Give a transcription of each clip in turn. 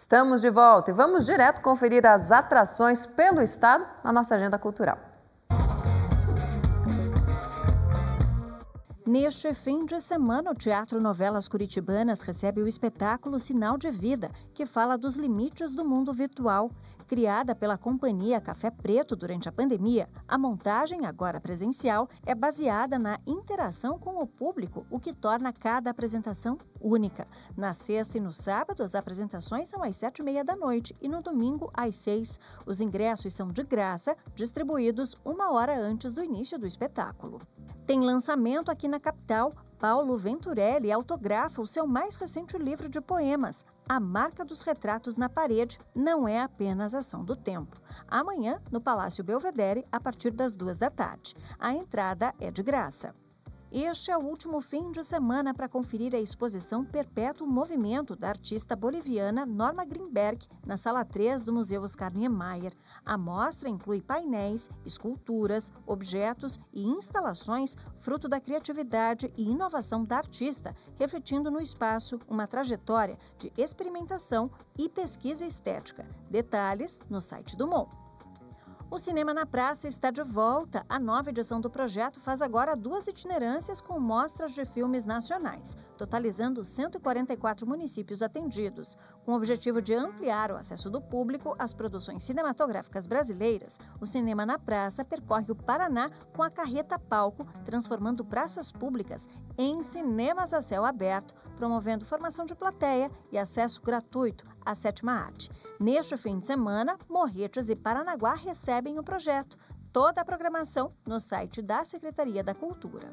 Estamos de volta e vamos direto conferir as atrações pelo estado na nossa agenda cultural. Neste fim de semana, o Teatro Novelas Curitibanas recebe o espetáculo Sinal de Vida, que fala dos limites do mundo virtual. Criada pela companhia Café Preto durante a pandemia, a montagem, agora presencial, é baseada na interação com o público, o que torna cada apresentação única. Na sexta e no sábado, as apresentações são às sete e meia da noite e no domingo às seis. Os ingressos são de graça, distribuídos uma hora antes do início do espetáculo. Tem lançamento aqui na capital. Paulo Venturelli autografa o seu mais recente livro de poemas, A Marca dos Retratos na Parede Não é apenas ação do tempo. Amanhã, no Palácio Belvedere, a partir das duas da tarde. A entrada é de graça. Este é o último fim de semana para conferir a exposição Perpétuo Movimento da artista boliviana Norma Greenberg na Sala 3 do Museu Oscar Niemeyer. A mostra inclui painéis, esculturas, objetos e instalações fruto da criatividade e inovação da artista, refletindo no espaço uma trajetória de experimentação e pesquisa estética. Detalhes no site do MON. O Cinema na Praça está de volta. A nova edição do projeto faz agora duas itinerâncias com mostras de filmes nacionais, totalizando 144 municípios atendidos. Com o objetivo de ampliar o acesso do público às produções cinematográficas brasileiras, o Cinema na Praça percorre o Paraná com a carreta palco, transformando praças públicas em cinemas a céu aberto, promovendo formação de plateia e acesso gratuito à sétima arte. Neste fim de semana, Morretes e Paranaguá recebem o projeto. Toda a programação no site da Secretaria da Cultura.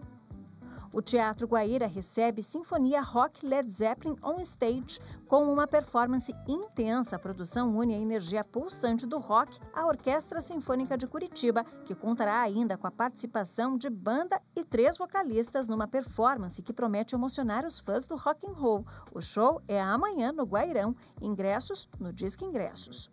O Teatro Guaíra recebe Sinfonia Rock Led Zeppelin on Stage com uma performance intensa. A produção une a energia pulsante do rock à Orquestra Sinfônica de Curitiba, que contará ainda com a participação de banda e três vocalistas numa performance que promete emocionar os fãs do rock and roll. O show é amanhã no Guairão. Ingressos no Disque Ingressos.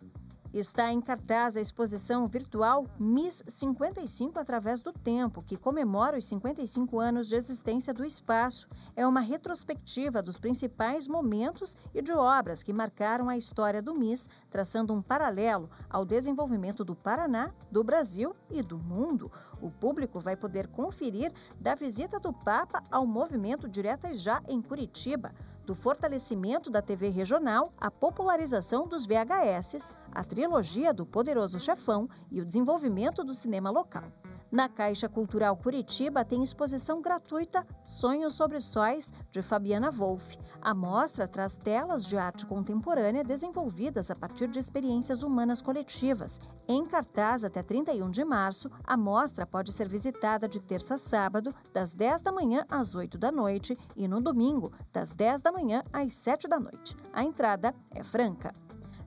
Está em cartaz a exposição virtual Miss 55 através do tempo, que comemora os 55 anos de existência do espaço. É uma retrospectiva dos principais momentos e de obras que marcaram a história do Miss, traçando um paralelo ao desenvolvimento do Paraná, do Brasil e do mundo. O público vai poder conferir da visita do Papa ao movimento Diretas Já em Curitiba do fortalecimento da TV regional à popularização dos VHS, a trilogia do Poderoso Chefão e o desenvolvimento do cinema local. Na Caixa Cultural Curitiba tem exposição gratuita Sonhos sobre Sóis, de Fabiana Wolff. A mostra traz telas de arte contemporânea desenvolvidas a partir de experiências humanas coletivas. Em cartaz até 31 de março, a mostra pode ser visitada de terça a sábado, das 10 da manhã às 8 da noite e no domingo, das 10 da manhã às 7 da noite. A entrada é franca.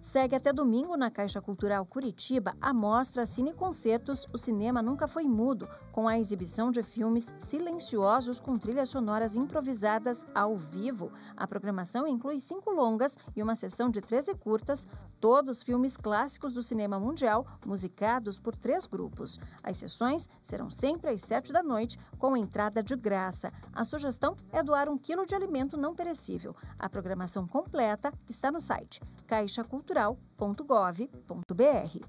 Segue até domingo na Caixa Cultural Curitiba a mostra Cine Concertos O Cinema Nunca Foi Mudo, com a exibição de filmes silenciosos com trilhas sonoras improvisadas ao vivo. A programação inclui cinco longas e uma sessão de 13 curtas, todos filmes clássicos do cinema mundial, musicados por três grupos. As sessões serão sempre às sete da noite, com entrada de graça. A sugestão é doar um quilo de alimento não perecível. A programação completa está no site Caixa Cultural cultural.gov.br.